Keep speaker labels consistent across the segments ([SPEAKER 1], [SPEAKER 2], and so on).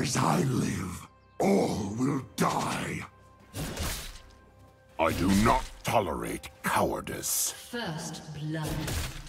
[SPEAKER 1] As I live, all will die.
[SPEAKER 2] I do not tolerate cowardice.
[SPEAKER 3] First blood.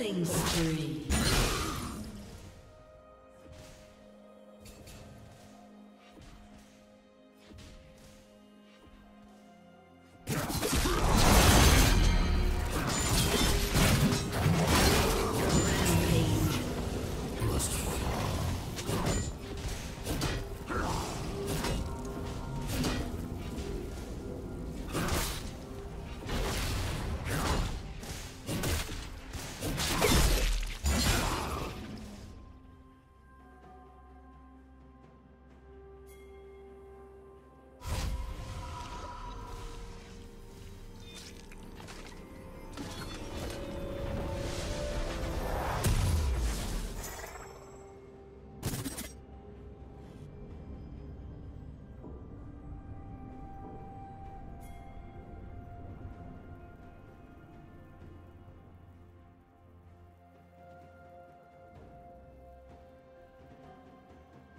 [SPEAKER 3] Killing spree.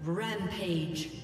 [SPEAKER 3] Rampage.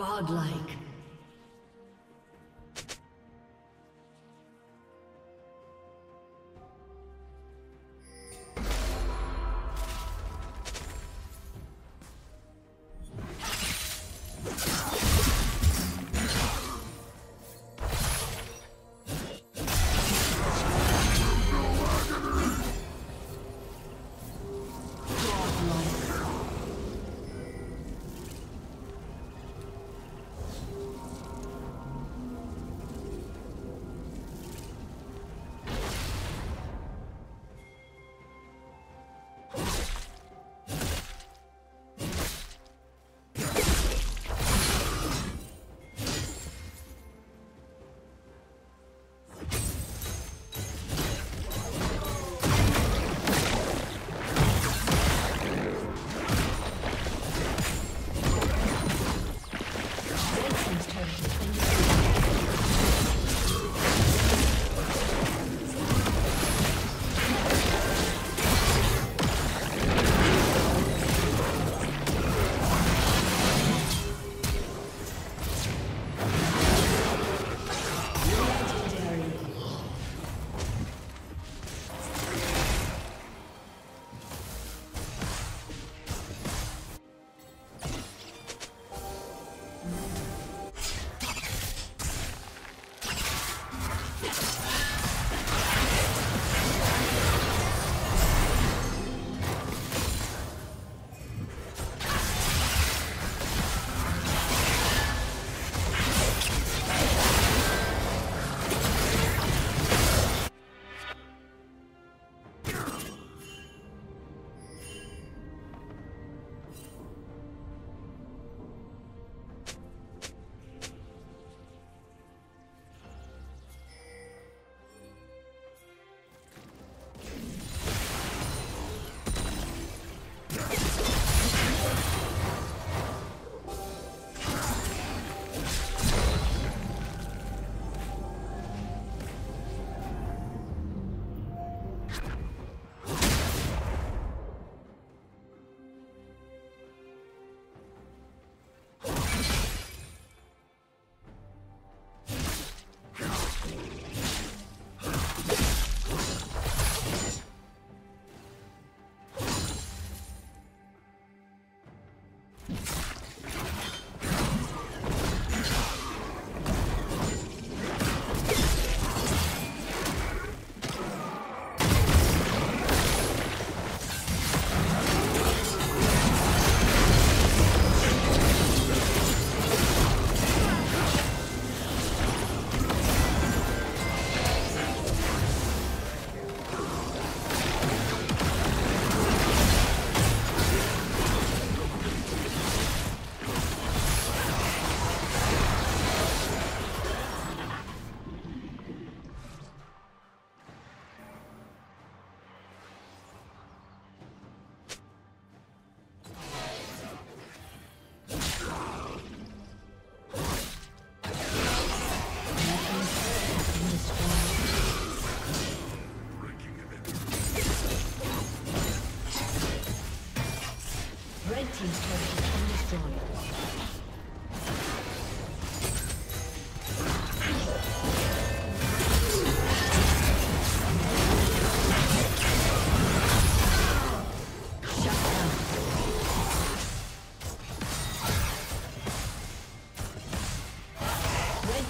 [SPEAKER 3] Godlike.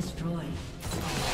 [SPEAKER 3] destroyed.